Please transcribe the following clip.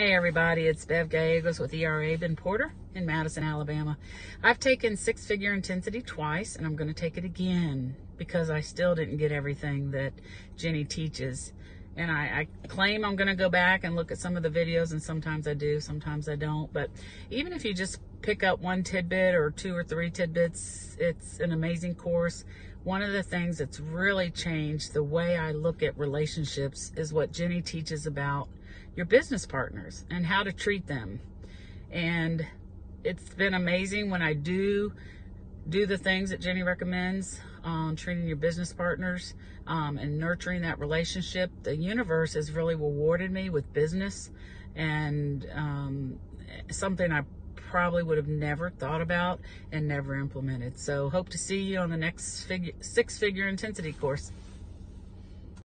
Hey everybody, it's Bev Gallegos with ERA Ben Porter in Madison, Alabama. I've taken six figure intensity twice and I'm going to take it again because I still didn't get everything that Genny teaches. And I, I claim I'm going to go back and look at some of the videos and sometimes I do, sometimes I don't. But even if you just pick up one tidbit or two or three tidbits, it's an amazing course. One of the things that's really changed the way I look at relationships is what Genny teaches about your business partners and how to treat them. And it's been amazing when I do do the things that Genny recommends on treating your business partners um, and nurturing that relationship. The universe has really rewarded me with business and um, something I probably would have never thought about and never implemented. So hope to see you on the next six figure intensity course.